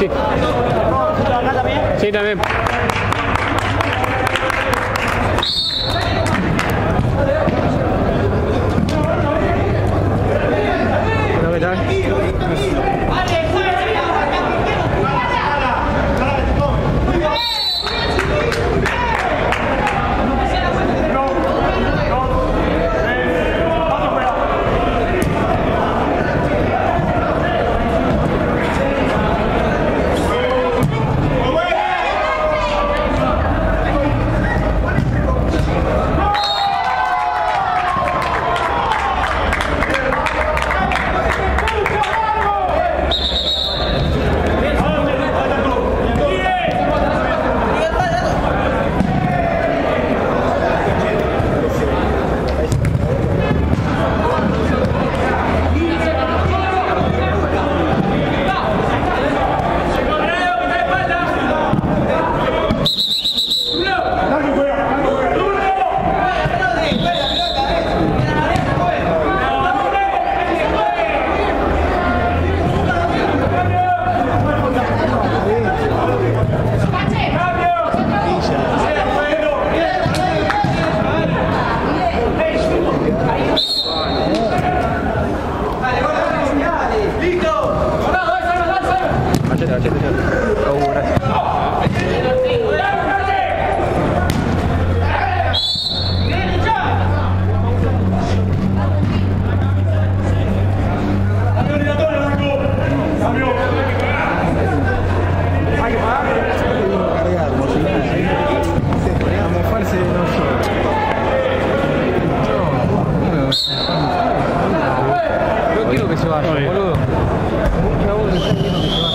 sí. Sí, también. chécate, chécate. No quiero que se vaya, boludo. Mucha voz está que se vaya.